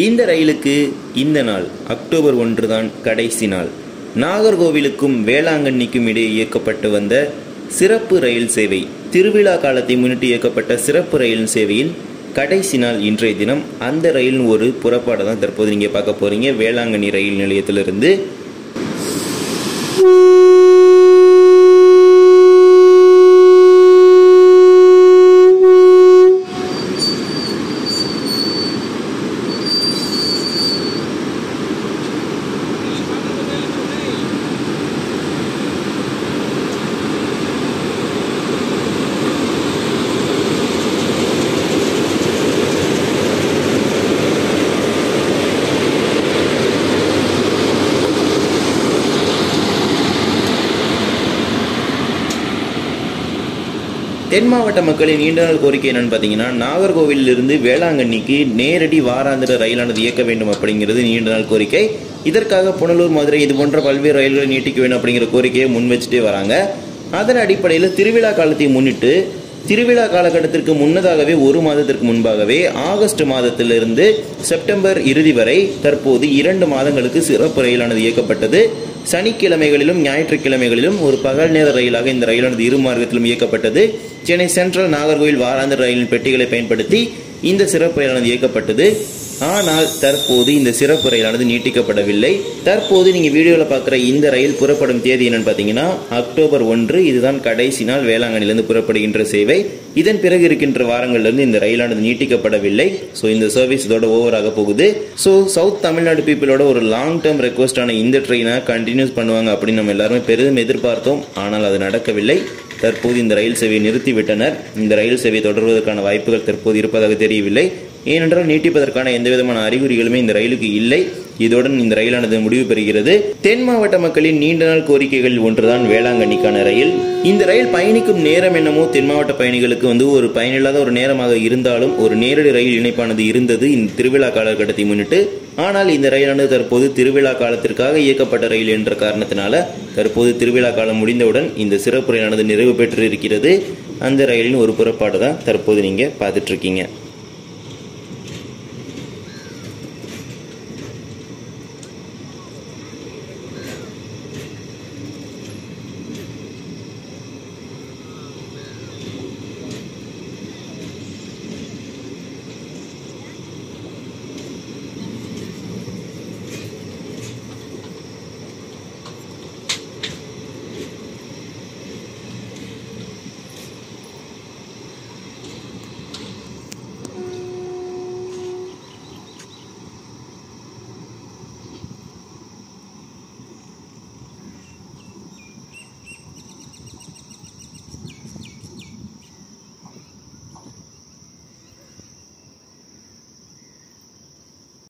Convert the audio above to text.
இந்த ரயிலுக்கு இந்த நாள் அக்டோபர் ஒன்று தான் கடைசி நாள். நாகர்கோவிலுக்கும் வேளாங்கண்ணிக்கும் இடையே இயக்கப்பட்டு வந்த சிறப்பு ரயில் சேவை திருவிழா காலத்தை முன்னிட்டு இயக்கப்பட்ட சிறப்பு ரயில் சேவையின் கடைசி நாள் இன்றைய தினம். அந்த ரயிலின் ஒரு புறப்பாடை தான் தற்போது நீங்கள் பார்க்க போகிறீங்க வேளாங்கண்ணி ரயில் நிலையத்திலிருந்து. தென் மாவட்ட மக்களின் நீண்ட நாள் கோரிக்கை என்னன்னு பார்த்தீங்கன்னா நாகர்கோவிலிருந்து வேளாங்கண்ணிக்கு நேரடி வாராந்திர ரயிலானது இயக்க வேண்டும் அப்படிங்கிறது நீண்ட நாள் கோரிக்கை. இதற்காக புனலூர் மதுரை இது போன்ற பல்வேறு ரயில்களை நீட்டிக்க வேண்டும் அப்படிங்கிற கோரிக்கையை முன் வச்சுட்டே வராங்க. அதன் அடிப்படையில் திருவிழா காலத்தை முன்னிட்டு திருவிழா காலகட்டத்திற்கு முன்னதாகவே ஒரு மாதத்திற்கு முன்பாகவே ஆகஸ்ட் மாதத்திலிருந்து செப்டம்பர் இறுதி வரை தற்போது இரண்டு மாதங்களுக்கு சிறப்பு ரயிலானது இயக்கப்பட்டது. சனிக்கிழமைகளிலும் ஞாயிற்றுக்கிழமைகளிலும் ஒரு பகல் நேர ரயிலாக இந்த ரயிலானது இரு மார்க்கத்திலும் இயக்கப்பட்டது. சென்னை சென்ட்ரல் நாகர்கோவில் வாராந்திர ரயிலின் பெட்டிகளை பயன்படுத்தி இந்த சிறப்பு ரயிலானது இயக்கப்பட்டது. ஆனால் தற்போது இந்த சிறப்பு ரயிலானது நீட்டிக்கப்படவில்லை. தற்போது நீங்க வீடியோவில் பார்க்குற இந்த ரயில் புறப்படும் தேதி என்னன்னு பார்த்தீங்கன்னா அக்டோபர் ஒன்று இதுதான் கடைசி நாள் வேளாங்கண்ணிலிருந்து புறப்படுகின்ற சேவை. இதன் பிறகு இருக்கின்ற வாரங்களிலிருந்து இந்த ரயிலானது நீட்டிக்கப்படவில்லை. ஸோ இந்த சர்வீஸ் இதோட ஓவராக போகுது. ஸோ சவுத் தமிழ்நாடு பீப்புளோட ஒரு லாங் டேர்ம் ரெக்வஸ்டான இந்த ட்ரெயினை கண்டினியூஸ் பண்ணுவாங்க அப்படின்னு நம்ம எல்லாருமே பெரிதும் எதிர்பார்த்தோம். ஆனால் அது நடக்கவில்லை. தற்போது இந்த ரயில் சேவையை நிறுத்திவிட்டனர். இந்த ரயில் சேவை தொடர்வதற்கான வாய்ப்புகள் தற்போது இருப்பதாக தெரியவில்லை. ஏனென்றால் நீட்டிப்பதற்கான எந்த விதமான அறிகுறிகளுமே இந்த ரயிலுக்கு இல்லை. இதோடன் இந்த ரயிலானது முடிவு பெறுகிறது. தென் மாவட்ட மக்களின் நீண்ட நாள் கோரிக்கைகள் ஒன்றுதான் வேளாங்கண்ணிக்கான ரயில். இந்த ரயில் பயணிக்கும் நேரம் என்னமோ தென் மாவட்ட பயணிகளுக்கு வந்து ஒரு பயனில்லாத ஒரு நேரமாக இருந்தாலும் ஒரு நேரடி ரயில் இணைப்பானது இருந்தது இந்த திருவிழா காலகட்டத்தை முன்னிட்டு. ஆனால் இந்த ரயிலானது தற்போது திருவிழா காலத்திற்காக இயக்கப்பட்ட ரயில் என்ற காரணத்தினால தற்போது திருவிழா காலம் முடிந்தவுடன் இந்த சிறப்பு ரயிலானது நிறைவு பெற்று இருக்கிறது அந்த ரயிலின் ஒரு புறப்பாடு தான் தற்போது நீங்க பார்த்துட்டு இருக்கீங்க.